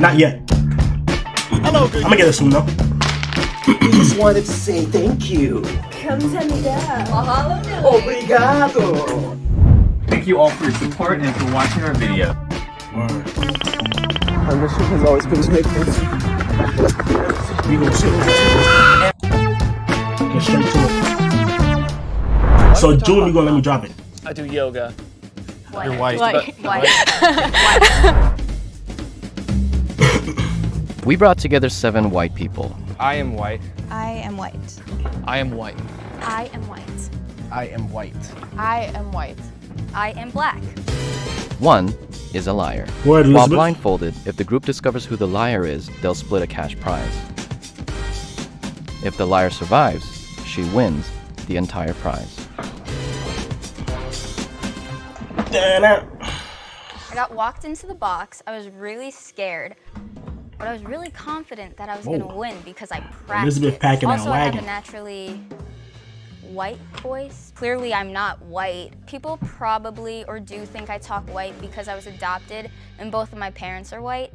Not yet. Hello, good. I'm gonna get it soon though. We just wanted to say thank you. Obrigado. Thank you all for your support and for watching our video. Word. My mission has always been to make friends. We gonna Get straight to it. So June, you gonna let me drop it? I do yoga. Your You're white. We brought together seven white people. I am white. I am white. I am white. I am white. I am white. I am white. I am black. One is a liar. Word, While blindfolded, if the group discovers who the liar is, they'll split a cash prize. If the liar survives, she wins the entire prize. I got walked into the box. I was really scared, but I was really confident that I was going to win because I practiced. Elizabeth packing that also, I have a naturally white voice. Clearly, I'm not white. People probably or do think I talk white because I was adopted and both of my parents are white.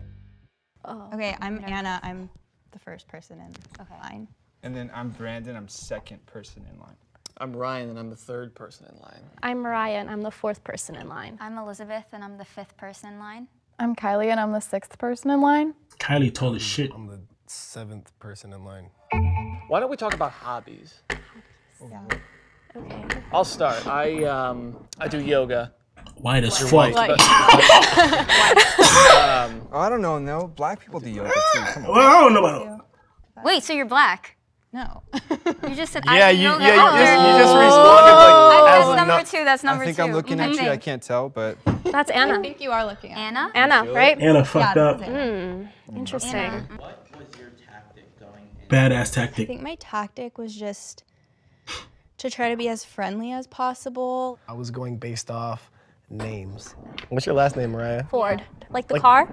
Oh, okay, I'm Anna. I'm the first person in line. And then I'm Brandon. I'm second person in line. I'm Ryan, and I'm the third person in line. I'm Mariah, and I'm the fourth person in line. I'm Elizabeth and I'm the fifth person in line. I'm Kylie, and I'm the sixth person in line. Kylie tall as shit. I'm the seventh person in line. Why don't we talk about hobbies? Okay. I'll start. I um I do yoga. White as fuck. White, um, Oh, I don't know. No, black people do yoga too. Come on. Well, I don't know about Wait, so you're black? No. You just said Yeah, I do you, yoga. yeah, you Oh. just, you just oh. responded like. I- as that's a number no- two. That's number two. I think two. I'm looking at you. I can't tell, but That's Anna. I think you are looking at me. Anna? Anna, right? Anna fucked Yeah, up. this is Anna. Hmm. Interesting. Anna. Badass tactic. I think my tactic was just to try to be as friendly as possible. I was going based off names. What's your last name, Mariah? Ford. Like the Like- car?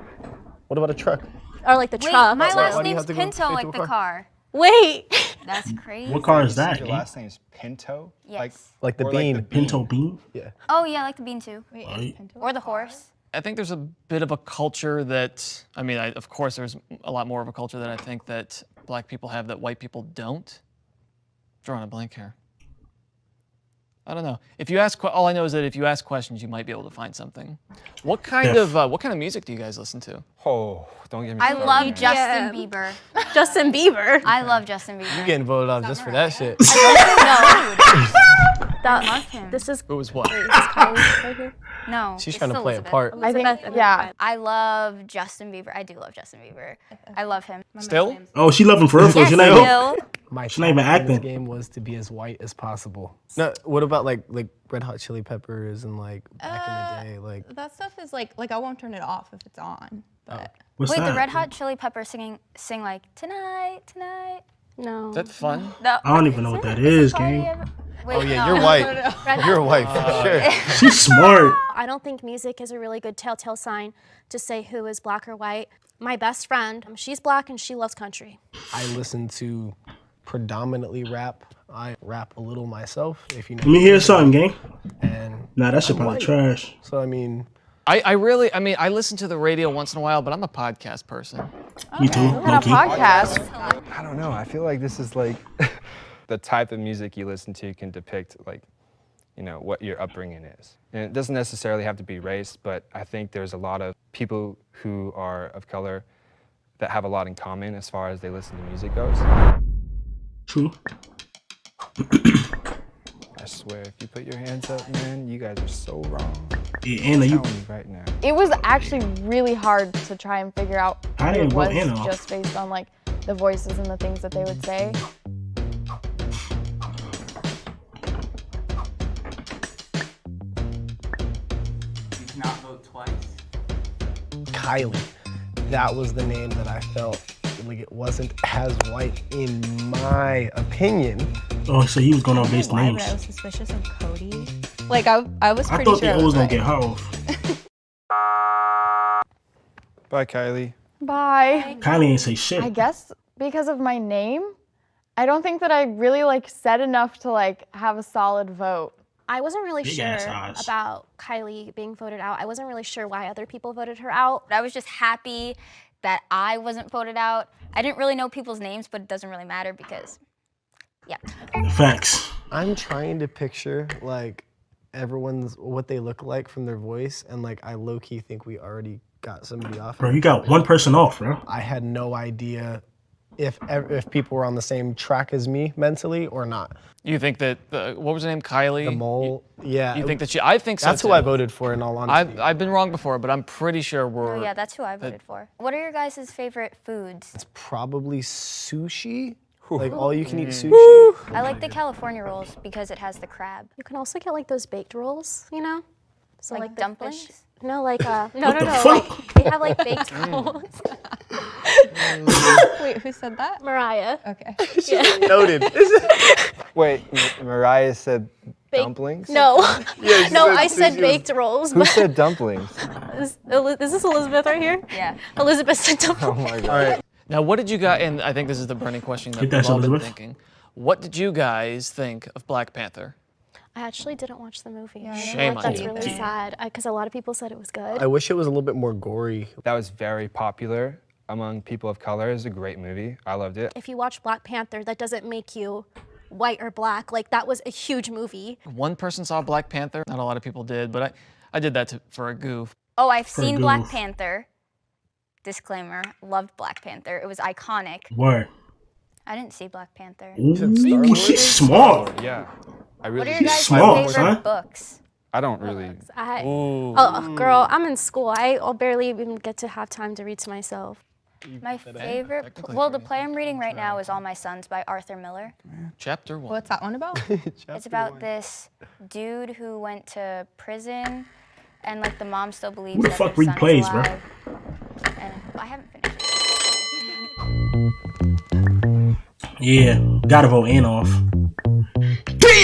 What about a truck? Or like the Wait, truck? my last why do name's have to go Pinto, like the car? car. Wait. That's crazy. What car is that? your last name is Pinto. Like, Yes. Like the or like bean. the Pinto bean? Yeah. Oh yeah, I like the bean too. Wait, Right. Pinto Or the horse. I think there's a bit of a culture that I mean, I, of course, there's a lot more of a culture that I think that black people have that white people don't. Drawing a blank here. I don't know. If you ask, all I know is that if you ask questions, you might be able to find something. What kind Yeah. of uh, what kind of music do you guys listen to? oh, don't get me I started. love man. Justin Bieber. Justin Bieber. I love Justin Bieber. You getting voted off just for that shit. No. That, love him. This is Who was what? Wait, is right here? No. She's trying to play a Elizabeth. part. I think, Elizabeth and yeah. I love Justin Bieber. I do love Justin Bieber. I love him. Still? Oh, she love him for real. for real. Yes, She not even- Bill. My She's not even tactic in this game was to be as white as possible. No, what about like like Red Hot Chili Peppers and like back in the day, like That stuff is like, like I won't turn it off if it's on. But What's Wait, that? the Red Hot Chili Peppers singing, sing like tonight, tonight. No. That's fun? The, I don't even know what that is, Party gang. Wait, Oh yeah, no. you're white. You're white for sure. She's smart. I don't think music is a really good telltale sign to say who is black or white. My best friend, um, she's black and she loves country. I listen to predominantly rap. I rap a little myself, if you know. Let me hear something, gang. And Nah, that shit probably white. trash. so I mean, I, I really, I mean, I listen to the radio once in a while, but I'm a podcast person. Me too. on a podcast. I don't know. I feel like this is like the type of music you listen to can depict like, you know, what your upbringing is. And it doesn't necessarily have to be race, but I think there's a lot of people who are of color that have a lot in common as far as they listen to music goes. True. I swear, if you put your hands up, man, you guys are so wrong. Yeah, Anna, you. Me right now. It was actually really hard to try and figure out I didn't it vote was Anna off. just based on like the voices and the things that they would say. You cannot vote twice. Kylie. That was the name that I felt like it wasn't as white in my opinion. Oh, so he was going on based names. I was suspicious of Cody. Like I, I was pretty I thought sure. they it always gonna get her off. Bye, Kylie. Bye. Kylie ain't say shit. I guess because of my name, I don't think that I really like said enough to like have a solid vote. I wasn't really Big sure about Kylie being voted out. I wasn't really sure why other people voted her out. I was just happy that I wasn't voted out. I didn't really know people's names, but it doesn't really matter because, yeah. Facts. I'm trying to picture like everyone's what they look like from their voice, and like I low key think we already got somebody off. Bro, you got one person off, bro. I had no idea if if people were on the same track as me mentally or not. You think that the, what was her name? Kylie. The mole, yeah. You think that she? I think so. That's who. I voted for. In all honesty, I've I've been wrong before, but I'm pretty sure we're. Oh yeah, that's who I voted for. What are your guys' favorite foods? It's probably sushi. Like all you can eat Mm. sushi. I like the California rolls because it has the crab. You can also get like those baked rolls, you know? So Like like, the fish- dumplings? No, like uh, no, no, no. fuck? Like, they have like baked rolls. Wait, who said that? Mariah. Okay. Noted. Wait, M- Mariah said Baked- dumplings? No, Yeah, no, said I said baked rolls. Who said dumplings? Is, is this Elizabeth right here? Yeah. Elizabeth said Oh dumplings. my god. All right. Now, what did you guys? And I think this is the burning question that Hit we've that, all been Elizabeth. thinking. What did you guys think of Black Panther? I actually didn't watch the movie. Yeah, Shame watch on That's you. really sad uh, because a lot of people said it was good. I wish it was a little bit more gory. That was very popular among people of color. It was a great movie. I loved it. if you watch Black Panther, that doesn't make you white or black. Like that was a huge movie. One person saw Black Panther. Not a lot of people did, but I, I did that to, for a goof. Oh, I've For seen Black. Panther. Disclaimer: Loved Black Panther. It was iconic. Word. I didn't see Black Panther. Ooh, she's smart. Yeah. I What are your guys' smart, favorite son. books? I don't really I, Ooh. oh, girl, I'm in school. I I'll barely even get to have time to read to myself. My favorite. Well, the play I'm reading right now is All My Sons by Arthur Miller. Chapter one. What's that one about? It's about this dude who went to prison, and like the mom still believes Who the fuck their read son is plays, bro? And I haven't finished. it. Yeah, gotta vote Ann off.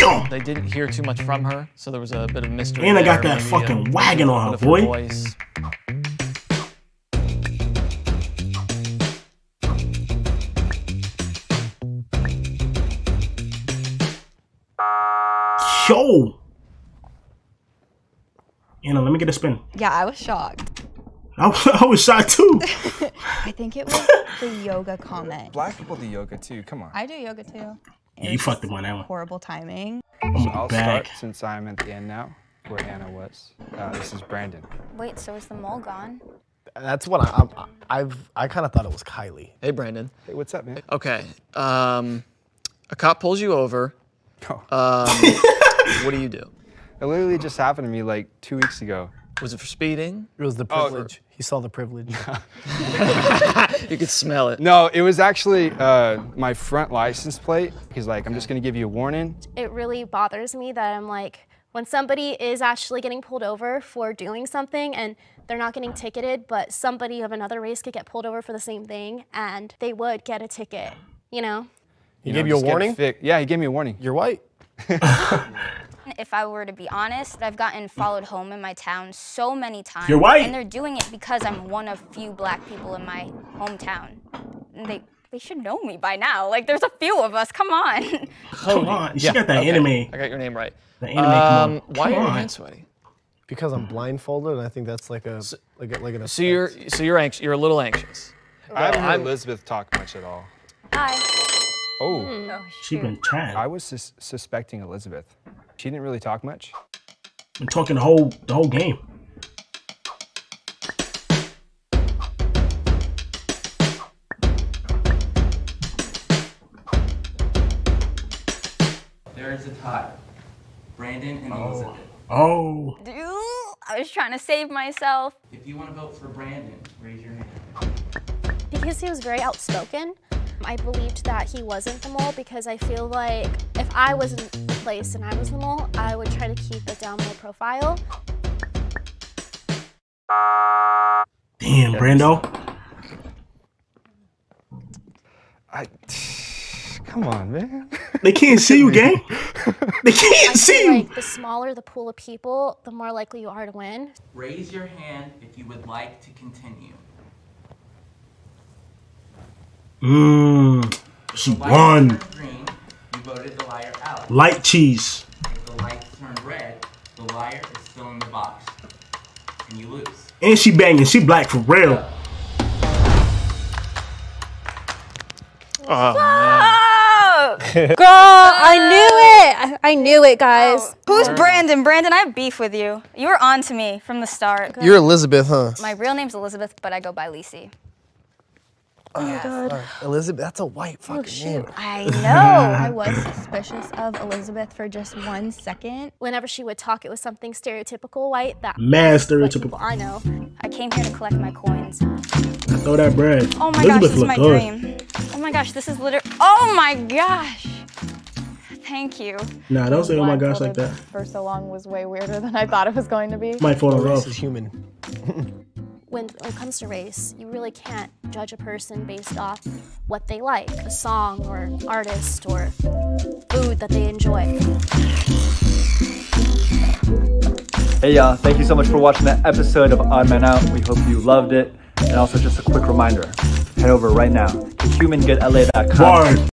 Damn! They didn't hear too much from her, so there was a bit of mystery. And I got that maybe a fucking uh, wagon on her, boy. voice. Yo! Anna, let me get a spin. yeah, I was shocked. I, was- I was shocked too. I think it was the yoga comment. Black people do yoga too. Come on. I do yoga too. Yeah, you fucked up on that one. Horrible timing. I'm I'll back. start since I'm at the end now, where Anna was. Uh, this is Brandon. Wait, so is the mole gone? That's what I, I'm, I've. I kind of thought it was Kylie. Hey, Brandon. Hey, what's up, man? Okay. Um, a cop pulls you over. Oh. Um, what do you do? It literally just happened to me like two weeks ago. Was it for speeding? It was the Oh, privilege. he saw the privilege. You could smell it. No, it was actually uh, my front license plate. He's like, I'm just gonna give you a warning. It really bothers me that I'm like when somebody is actually getting pulled over for doing something and they're not getting ticketed, but somebody of another race could get pulled over for the same thing and they would get a ticket. You know. He know, gave you a just get it warning. yeah, he gave me a warning. You're white. If I were to be honest, I've gotten followed home in my town so many times. You're white. And they're doing it because I'm one of few black people in my hometown. And they they should know me by now. Like there's a few of us. Come on. Come on. She Yeah, got that okay. anime. I got your name right. The anime. come Um, on. why Come are your on. hands sweaty? Because I'm blindfolded, and I think that's like a like a, like an. So you're so you're anxious. You're a little anxious. I haven't heard I'm- Elizabeth talk much at all. Hi. Oh, hmm. Oh, She shoot. been trying. I was sus- suspecting Elizabeth. She didn't really talk much. Been talking the whole the whole game. There is a tie. Brandon and oh. Elizabeth. Oh, Dude, I was trying to save myself. If you want to vote for Brandon, raise your hand. Because he was very outspoken, I believed that he wasn't the mole because I feel like if I was in the place and I was the mole, I would try to keep a down low profile. damn, Brando. I. Come on, man. They can't see you, gang. They can't I see you. like the smaller the pool of people, the more likely you are to win. Raise your hand if you would like to continue. Mmm. She The light won. green, you voted the liar out. Light cheese. If the light turned red, the liar is still in the box. And you lose. And she banging. She black for real. Oh, man. Girl, I knew it. I, I knew it, guys. Oh, who's Brandon? Brandon, I have beef with you. You were on to me from the start. You're Elizabeth, huh? My real name's Elizabeth, but I go by Lisi. Oh my god. Elizabeth, that's a white oh, fucking name. I know. I was suspicious of Elizabeth for just one second. Whenever she would talk, it was something stereotypical white that Mad stereotypical. I know. I came here to collect my coins. I Throw that bread. Oh my Elizabeth gosh, this is my good. dream. Oh my gosh, this is literally. Oh my gosh. Thank you. Nah, don't say oh my gosh like that. For so long was way weirder than I thought it was going to be. My fall in Race is human. When, when it comes to race, you really can't judge a person based off what they like, a song or artist or food that they enjoy. Hey y'all, thank you so much for watching that episode of Odd Man Out. We hope you loved it. And also just a quick reminder, head over right now to humangoodla.com Word.